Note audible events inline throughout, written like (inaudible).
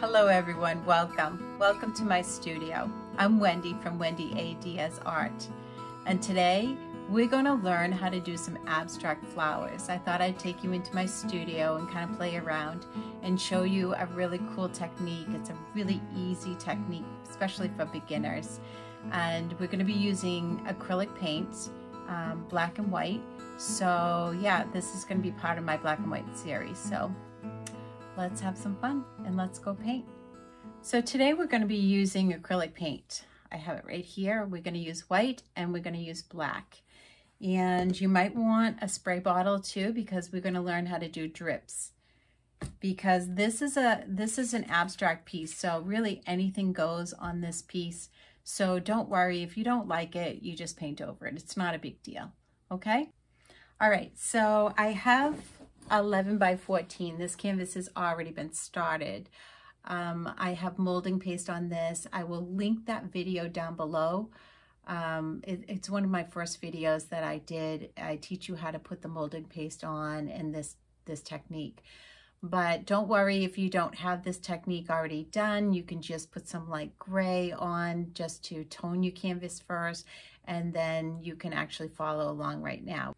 Hello everyone, welcome. Welcome to my studio. I'm Wendy from Wendy A. Diaz Art. And today we're going to learn how to do some abstract flowers. I thought I'd take you into my studio and kind of play around and show you a really cool technique. It's a really easy technique, especially for beginners. And we're going to be using acrylic paints, um, black and white. So yeah, this is going to be part of my black and white series. So let's have some fun and let's go paint. So today we're going to be using acrylic paint. I have it right here. We're going to use white and we're going to use black. And you might want a spray bottle too because we're going to learn how to do drips. Because this is a this is an abstract piece, so really anything goes on this piece. So don't worry if you don't like it, you just paint over it. It's not a big deal. Okay? All right, so I have 11 by 14. This canvas has already been started. Um, I have molding paste on this. I will link that video down below. Um, it, it's one of my first videos that I did. I teach you how to put the molding paste on and this, this technique. But don't worry if you don't have this technique already done. You can just put some light gray on just to tone your canvas first, and then you can actually follow along right now.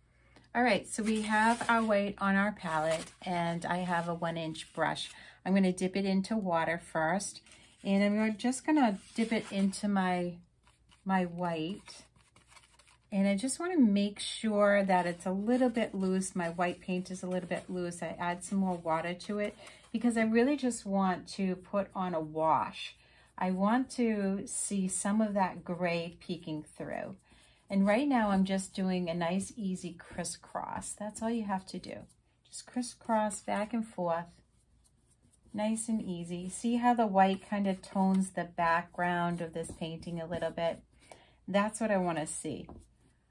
All right, so we have our white on our palette and I have a one inch brush. I'm gonna dip it into water first and I'm just gonna dip it into my, my white. And I just wanna make sure that it's a little bit loose. My white paint is a little bit loose. I add some more water to it because I really just want to put on a wash. I want to see some of that gray peeking through. And right now I'm just doing a nice easy crisscross. That's all you have to do. Just crisscross back and forth. Nice and easy. See how the white kind of tones the background of this painting a little bit? That's what I want to see.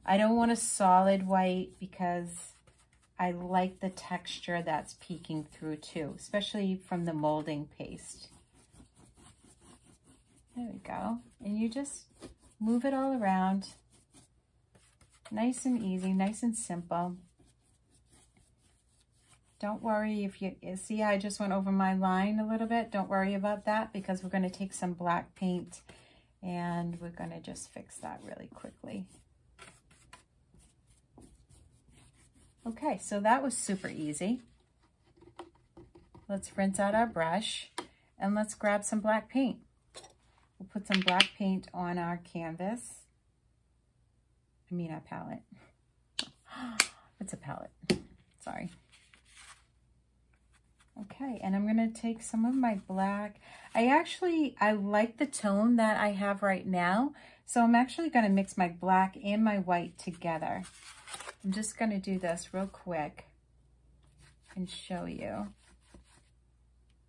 I don't want a solid white because I like the texture that's peeking through too, especially from the molding paste. There we go. And you just move it all around. Nice and easy, nice and simple. Don't worry if you see I just went over my line a little bit. Don't worry about that because we're going to take some black paint and we're going to just fix that really quickly. Okay, so that was super easy. Let's rinse out our brush and let's grab some black paint. We'll put some black paint on our canvas. I mean a palette. (gasps) It's a palette. Sorry. Okay, and I'm going to take some of my black. I actually, I like the tone that I have right now. So I'm actually going to mix my black and my white together. I'm just going to do this real quick and show you.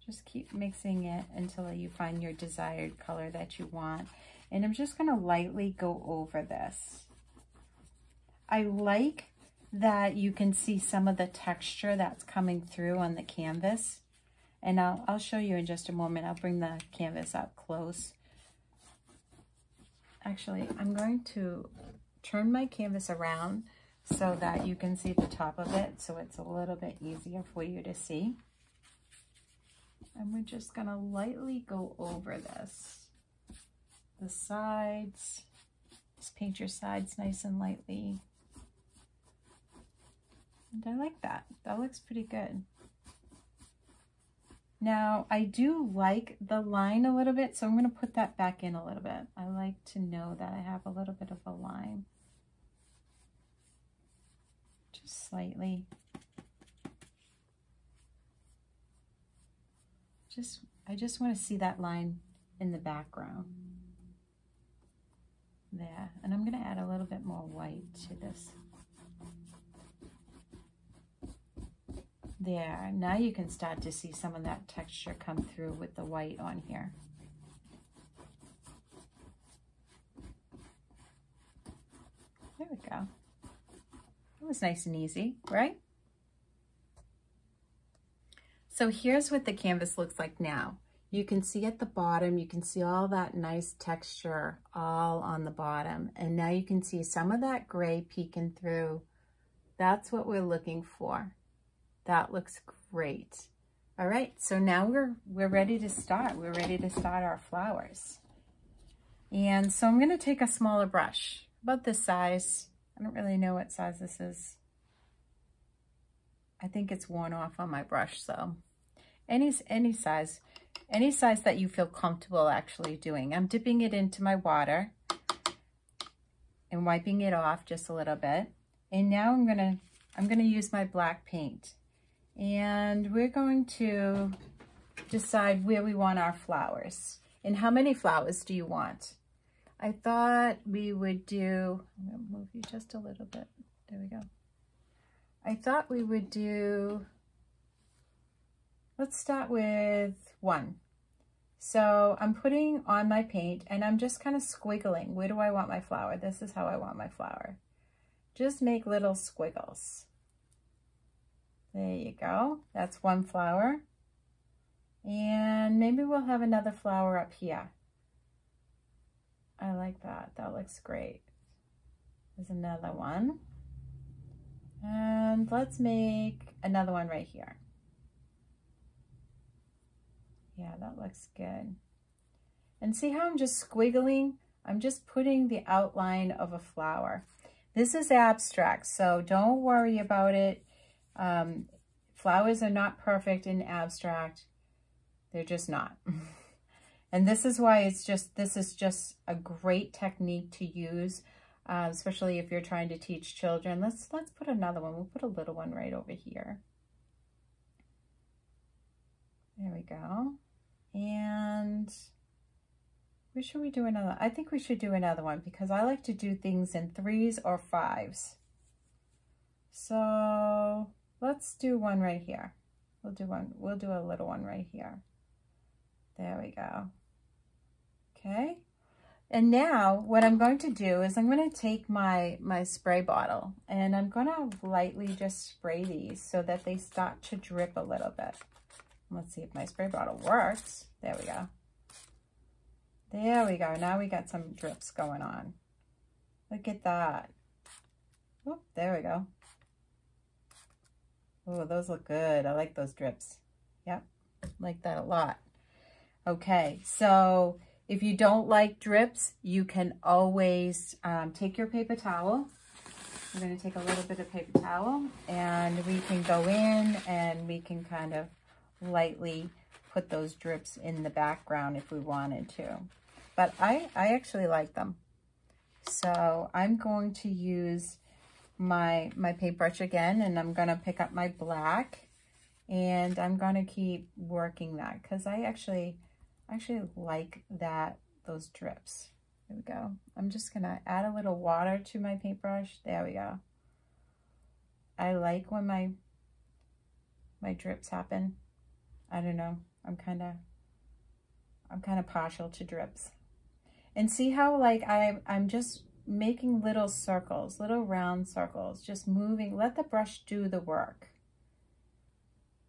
Just keep mixing it until you find your desired color that you want. And I'm just going to lightly go over this. I like that you can see some of the texture that's coming through on the canvas. And I'll, I'll show you in just a moment. I'll bring the canvas up close. Actually, I'm going to turn my canvas around so that you can see the top of it so it's a little bit easier for you to see. And we're just going to lightly go over this. The sides, just paint your sides nice and lightly. And I like that. That looks pretty good. Now, I do like the line a little bit, so I'm going to put that back in a little bit. I like to know that I have a little bit of a line. Just slightly. Just, I just want to see that line in the background. There. And I'm going to add a little bit more white to this. There, now you can start to see some of that texture come through with the white on here. There we go. It was nice and easy, right? So here's what the canvas looks like now. You can see at the bottom, you can see all that nice texture all on the bottom. And now you can see some of that gray peeking through. That's what we're looking for. That looks great. All right, so now we're, we're ready to start. We're ready to start our flowers. And so I'm gonna take a smaller brush, about this size. I don't really know what size this is. I think it's worn off on my brush, so any, any size, any size that you feel comfortable actually doing. I'm dipping it into my water and wiping it off just a little bit. And now I'm gonna, I'm gonna use my black paint. And we're going to decide where we want our flowers. And how many flowers do you want? I thought we would do, I'm gonna move you just a little bit. There we go. I thought we would do, let's start with one. So I'm putting on my paint and I'm just kind of squiggling. Where do I want my flower? This is how I want my flower. Just make little squiggles. There you go. That's one flower. And maybe we'll have another flower up here. I like that. That looks great. There's another one. And let's make another one right here. Yeah, that looks good. And see how I'm just squiggling? I'm just putting the outline of a flower. This is abstract, so don't worry about it. Um, flowers are not perfect in abstract. They're just not. (laughs) and this is why it's just, this is just a great technique to use, uh, especially if you're trying to teach children. Let's, let's put another one. We'll put a little one right over here. There we go. And where should we do another? I think we should do another one because I like to do things in threes or fives. So let's do one right here. We'll do one, we'll do a little one right here. There we go. Okay. And now what I'm going to do is I'm going to take my, my spray bottle and I'm going to lightly just spray these so that they start to drip a little bit. Let's see if my spray bottle works. There we go. There we go. Now we got some drips going on. Look at that. Oh, there we go. Oh, those look good. I like those drips. Yep, like that a lot. Okay, so if you don't like drips, you can always um, take your paper towel. We're going to take a little bit of paper towel and we can go in and we can kind of lightly put those drips in the background if we wanted to. But I, I actually like them. So I'm going to use my, my paintbrush again and I'm going to pick up my black and I'm going to keep working that because I actually, actually like that, those drips. There we go. I'm just going to add a little water to my paintbrush. There we go. I like when my, my drips happen. I don't know. I'm kind of, I'm kind of partial to drips. And see how like I, I'm just making little circles, little round circles, just moving. Let the brush do the work.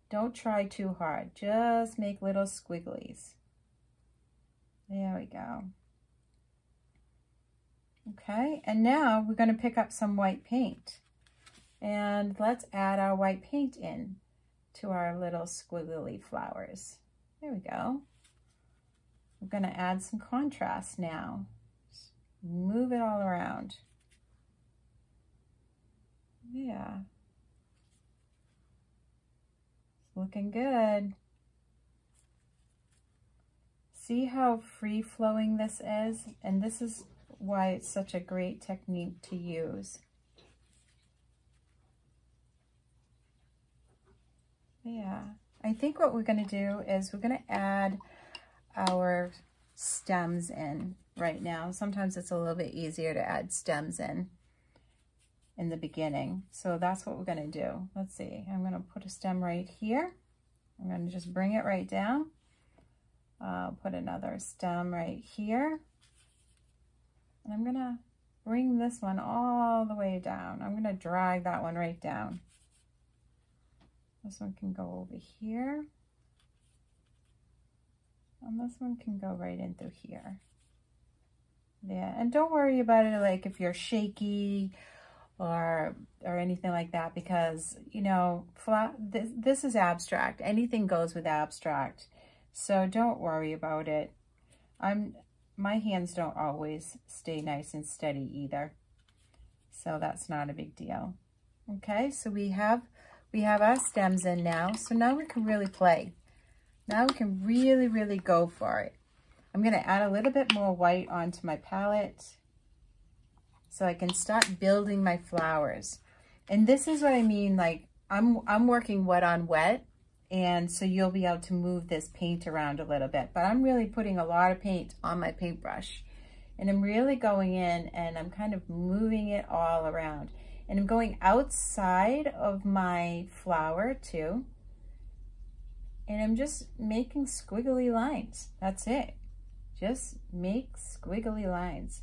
Don't try too hard. Just make little squigglies. There we go. Okay, and now we're going to pick up some white paint. And let's add our white paint in to our little squiggly flowers. There we go. We're going to add some contrast now. Move it all around. Yeah. It's looking good. See how free-flowing this is? And this is why it's such a great technique to use. Yeah, I think what we're going to do is we're going to add our stems in right now. Sometimes it's a little bit easier to add stems in in the beginning. So that's what we're going to do. Let's see. I'm going to put a stem right here. I'm to just bring it right down. I'll put another stem right here. And I'm going to bring this one all the way down. I'm going to drag that one right down. This one can go over here. And this one can go right in through here. Yeah, and don't worry about it like if you're shaky or or anything like that because you know flat, this, this is abstract. Anything goes with abstract. So don't worry about it. I'm my hands don't always stay nice and steady either. So that's not a big deal. Okay so we have we have our stems in now. So now we can really play. Now we can really really go for it i'm going to add a little bit more white onto my palette so I can start building my flowers. And this is what I mean, like I'm, I'm working wet on wet. And so you'll be able to move this paint around a little bit, but I'm really putting a lot of paint on my paintbrush and I'm really going in and I'm kind of moving it all around and I'm going outside of my flower too. And I'm just making squiggly lines. That's it. Just make squiggly lines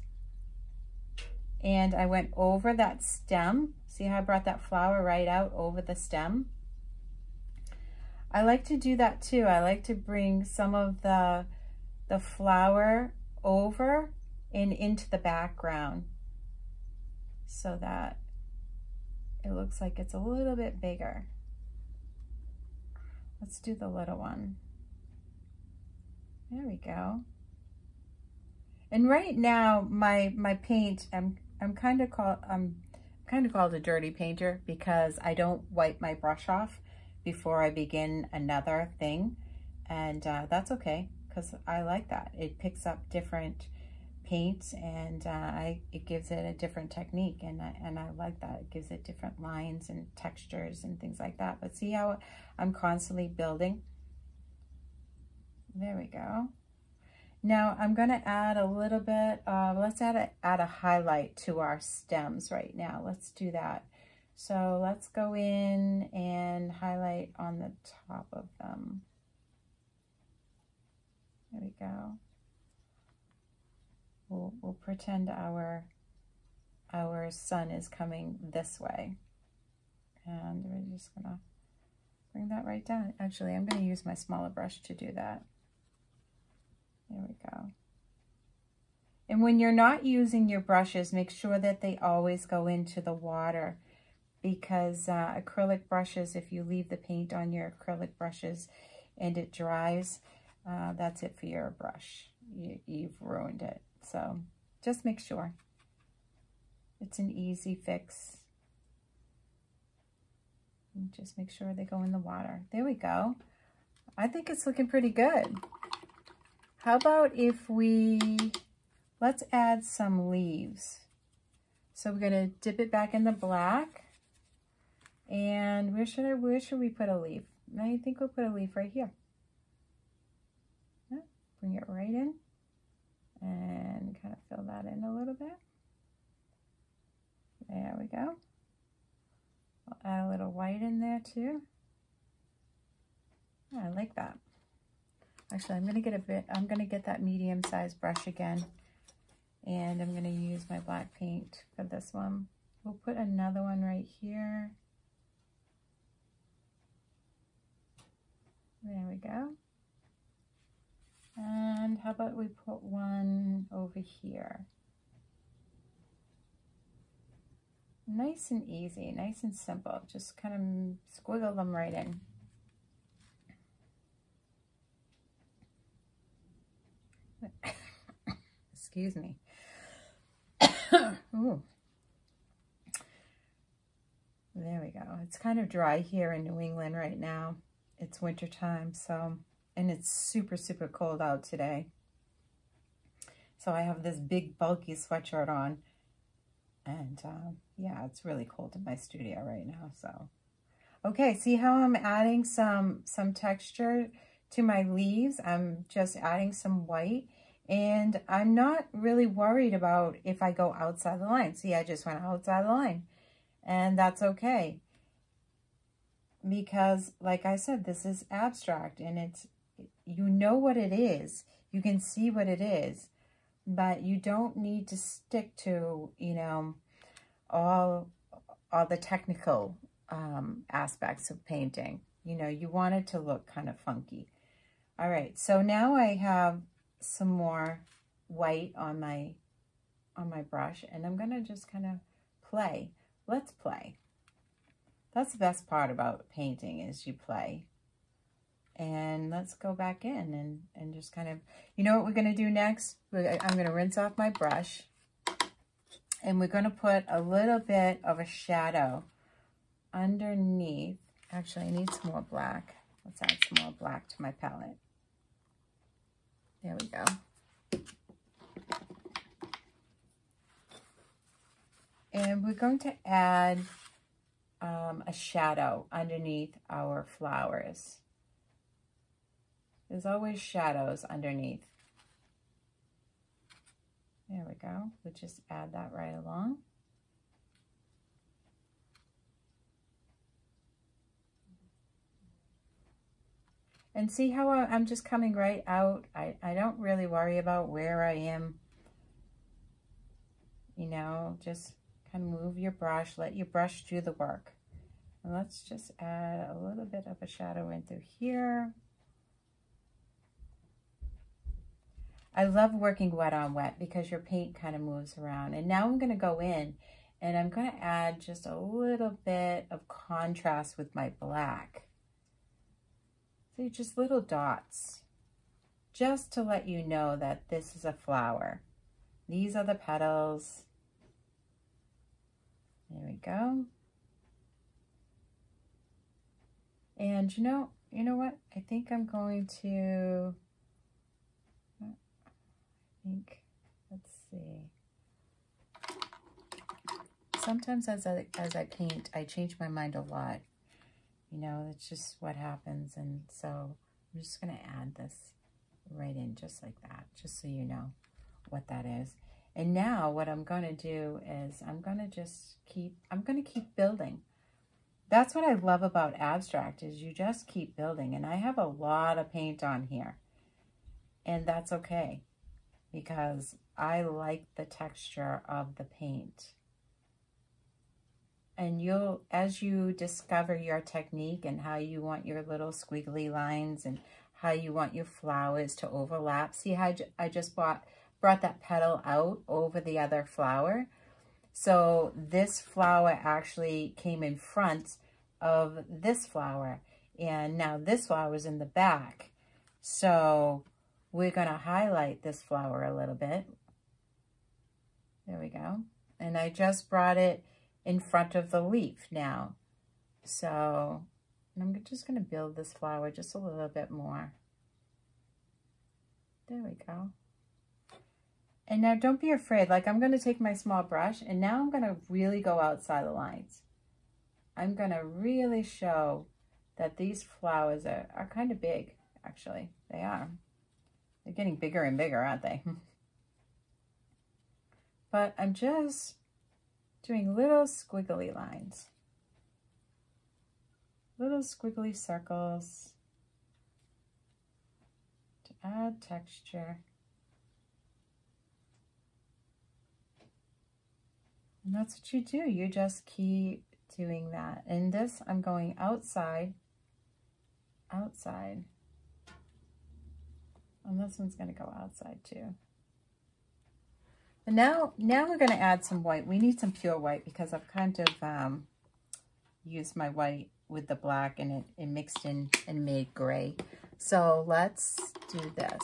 and I went over that stem. See how I brought that flower right out over the stem? I like to do that too. I like to bring some of the, the flower over and into the background so that it looks like it's a little bit bigger. Let's do the little one. There we go. And right now, my my paint, I'm I'm kind of called I'm kind of called a dirty painter because I don't wipe my brush off before I begin another thing. And uh, that's okay because I like that. It picks up different paints and uh, I, it gives it a different technique and I, and I like that. It gives it different lines and textures and things like that. But see how I'm constantly building? There we go. Now I'm going to add a little bit, uh, let's add a, add a highlight to our stems right now. Let's do that. So let's go in and highlight on the top of them. There we go. We'll, we'll pretend our, our sun is coming this way. And we're just going to bring that right down. Actually, I'm going to use my smaller brush to do that. There we go. And when you're not using your brushes, make sure that they always go into the water because uh, acrylic brushes, if you leave the paint on your acrylic brushes and it dries, uh, that's it for your brush. You, you've ruined it. So just make sure. It's an easy fix. And just make sure they go in the water. There we go. I think it's looking pretty good. How about if we, let's add some leaves. So we're gonna dip it back in the black. And where should I, where should we put a leaf? I think we'll put a leaf right here. Bring it right in and kind of fill that in a little bit. There we go. I'll add a little white in there too. I like that. Actually, I'm going to get a bit, I'm going to get that medium sized brush again. And I'm going to use my black paint for this one. We'll put another one right here. There we go. And how about we put one over here? Nice and easy, nice and simple. Just kind of squiggle them right in. Excuse me. (coughs) Ooh. There we go. It's kind of dry here in New England right now. It's winter time, so, and it's super, super cold out today. So I have this big bulky sweatshirt on. And uh, yeah, it's really cold in my studio right now, so. Okay, see how I'm adding some, some texture to my leaves? I'm just adding some white and I'm not really worried about if I go outside the line. See, I just went outside the line. And that's okay. Because, like I said, this is abstract. And it's, you know what it is. You can see what it is. But you don't need to stick to, you know, all, all the technical um, aspects of painting. You know, you want it to look kind of funky. All right, so now I have some more white on my on my brush and I'm to just kind of play let's play. That's the best part about painting is you play. And let's go back in and, and just kind of, you know what we're to do next? I'm to rinse off my brush. And we're to put a little bit of a shadow underneath. Actually, I need some more black. Let's add some more black to my palette. There we go. And we're going to add um, a shadow underneath our flowers. There's always shadows underneath. There we go. We'll just add that right along. And see how I'm just coming right out? I, I don't really worry about where I am. You know, just kind of move your brush. Let your brush do the work. And let's just add a little bit of a shadow in through here. I love working wet on wet because your paint kind of moves around. And now I'm going to go in and I'm going to add just a little bit of contrast with my black. So just little dots, just to let you know that this is a flower. These are the petals. There we go. And you know, you know what? I think I'm going to, I think, let's see. Sometimes as I, as I paint, I change my mind a lot. You know, it's just what happens. And so I'm just going to add this right in just like that, just so you know what that is. And now what I'm going to do is I'm going to just keep, I'm going to keep building. That's what I love about abstract is you just keep building. And I have a lot of paint on here. And that's okay because I like the texture of the paint and you'll as you discover your technique and how you want your little squiggly lines and how you want your flowers to overlap see how I just bought brought that petal out over the other flower. So this flower actually came in front of this flower and now this flower is in the back. So we're going to highlight this flower a little bit. There we go. And I just brought it in front of the leaf now. So I'm just going to build this flower just a little bit more. There we go. And now don't be afraid. Like I'm going to take my small brush and now I'm going to really go outside the lines. I'm going to really show that these flowers are, are kind of big, actually. They are. They're getting bigger and bigger, aren't they? (laughs) but I'm just doing little squiggly lines. Little squiggly circles to add texture. And that's what you do. You just keep doing that. In this, I'm going outside, outside. And this one's going to go outside too. And now, now we're going to add some white. We need some pure white because I've kind of um, used my white with the black and it, it mixed in and made gray. So let's do this.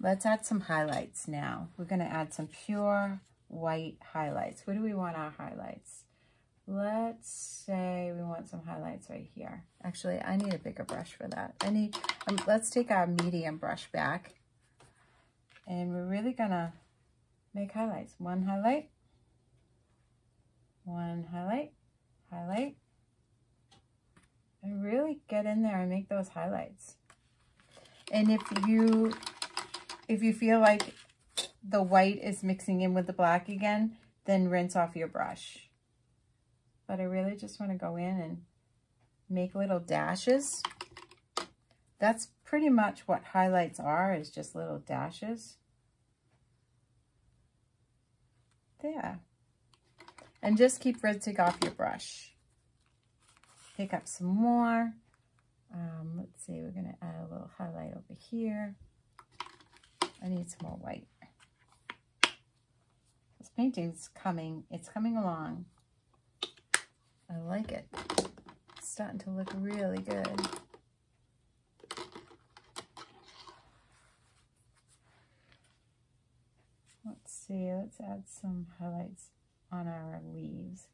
Let's add some highlights now. We're going to add some pure white highlights. Where do we want our highlights? Let's say we want some highlights right here. Actually, I need a bigger brush for that. I need, um, let's take our medium brush back and we're really gonna make highlights. One highlight, one highlight, highlight, and really get in there and make those highlights. And if you, if you feel like the white is mixing in with the black again, then rinse off your brush. But I really just want to go in and make little dashes. That's pretty much what highlights are, is just little dashes. There. And just keep rinsing off your brush. Pick up some more. Um, let's see, we're going to add a little highlight over here. I need some more white. Let's painting's coming. It's coming along. I like it. It's starting to look really good. Let's see, let's add some highlights on our leaves.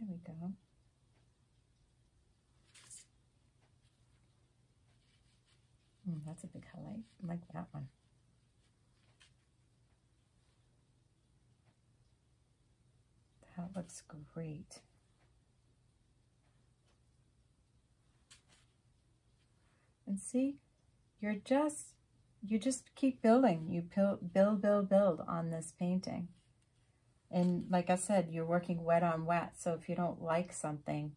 There we go. Mm, that's a big highlight. I like that one. That looks great. And see, you're just, you just keep building. You build, build, build, on this painting. And like I said, you're working wet on wet. So if you don't like something,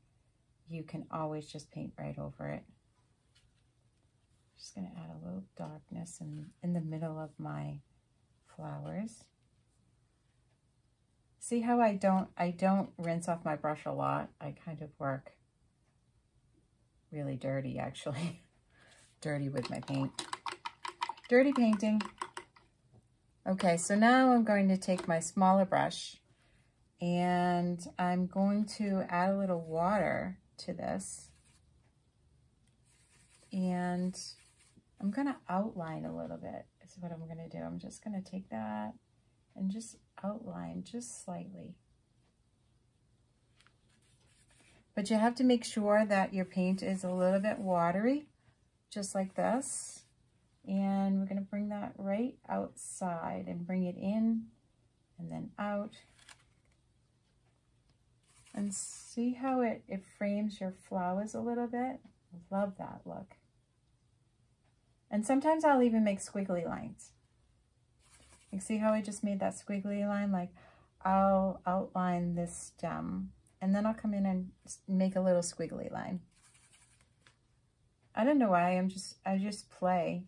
you can always just paint right over it. Just going to add a little darkness in, in the middle of my flowers. See how I don't, I don't rinse off my brush a lot. I kind of work really dirty, actually. (laughs) dirty with my paint. Dirty painting. Okay, so now I'm going to take my smaller brush and I'm going to add a little water to this. And I'm going to outline a little bit is what I'm going to do. I'm just going to take that and just outline just slightly. But you have to make sure that your paint is a little bit watery, just like this. And we're going to bring that right outside and bring it in and then out. And see how it, it frames your flowers a little bit? Love that look. And sometimes I'll even make squiggly lines. You see how I just made that squiggly line? Like I'll outline this stem and then I'll come in and make a little squiggly line. I don't know why, I'm just, I just play.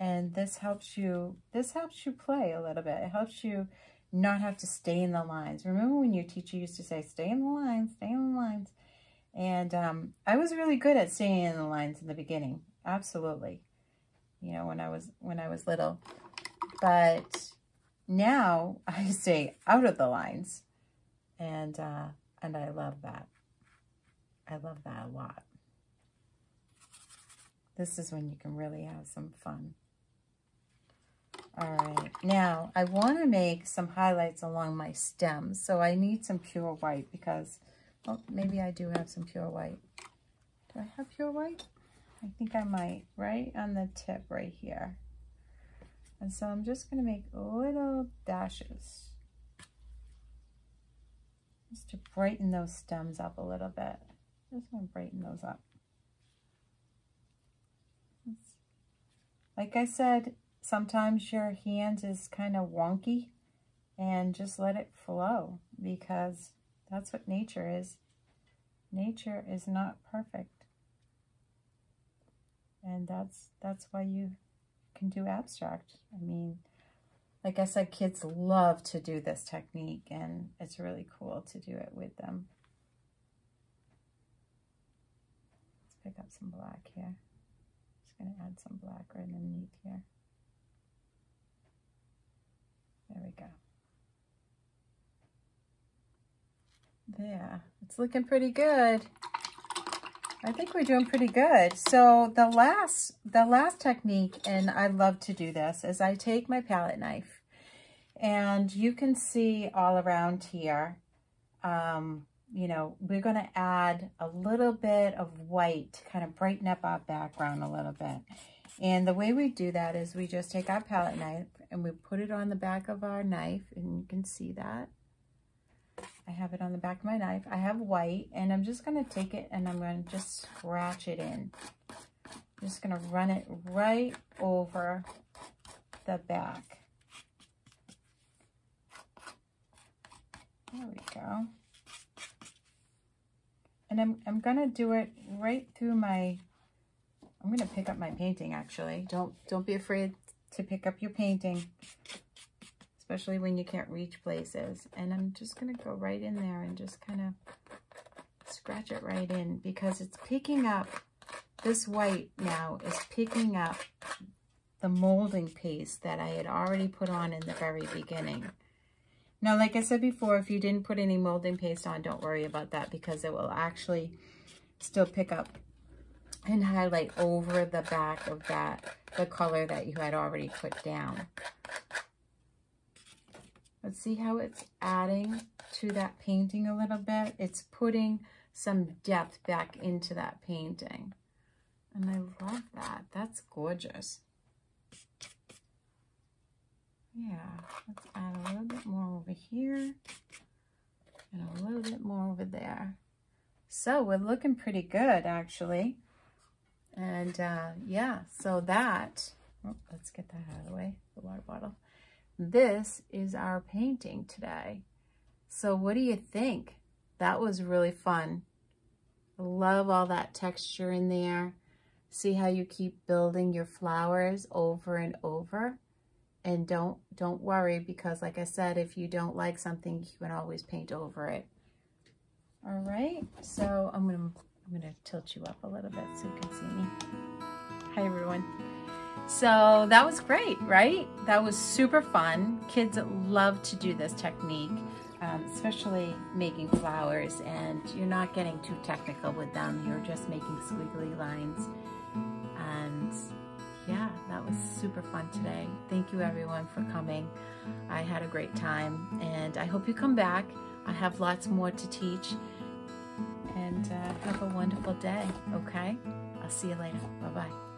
And this helps you, this helps you play a little bit. It helps you not have to stay in the lines. Remember when your teacher used to say, stay in the lines, stay in the lines. And um, I was really good at staying in the lines in the beginning. Absolutely. You know, when I was, when I was little. But now (laughs) I stay out of the lines. And, uh, and I love that. I love that a lot. This is when you can really have some fun. All right, now I want to make some highlights along my stems. So I need some pure white because, well, maybe I do have some pure white. Do I have pure white? I think I might, right on the tip right here. And so I'm just going to make little dashes just to brighten those stems up a little bit. Just want to brighten those up. Like I said, sometimes your hand is kind of wonky and just let it flow because that's what nature is. Nature is not perfect. And that's that's why you can do abstract. I mean, like I said, kids love to do this technique and it's really cool to do it with them. Let's pick up some black here. Just to add some black right underneath here. There we go. There, it's looking pretty good. I think we're doing pretty good. So the last, the last technique, and I love to do this, is I take my palette knife and you can see all around here, um, you know, we're going to add a little bit of white to kind of brighten up our background a little bit. And the way we do that is we just take our palette knife and we put it on the back of our knife and you can see that. I have it on the back of my knife. I have white and I'm just going to take it and I'm going to just scratch it in. I'm just going to run it right over the back. There we go. And I'm, I'm going to do it right through my, I'm to pick up my painting actually. Don't, don't be afraid to pick up your painting especially when you can't reach places. And I'm just to go right in there and just kind of scratch it right in because it's picking up, this white now is picking up the molding paste that I had already put on in the very beginning. Now, like I said before, if you didn't put any molding paste on, don't worry about that because it will actually still pick up and highlight over the back of that, the color that you had already put down. Let's see how it's adding to that painting a little bit. It's putting some depth back into that painting. And I love that. That's gorgeous. Yeah, let's add a little bit more over here and a little bit more over there. So we're looking pretty good actually. And uh, yeah, so that, oh, let's get that out of the way, the water bottle. This is our painting today. So what do you think? That was really fun. Love all that texture in there. See how you keep building your flowers over and over? And don't don't worry because like I said, if you don't like something, you can always paint over it. All right, so I'm gonna I'm gonna tilt you up a little bit so you can see me. Hi everyone. So that was great, right? That was super fun. Kids love to do this technique, um, especially making flowers and you're not getting too technical with them. You're just making squiggly lines. And yeah, that was super fun today. Thank you everyone for coming. I had a great time and I hope you come back. I have lots more to teach and uh, have a wonderful day, okay? I'll see you later. Bye-bye.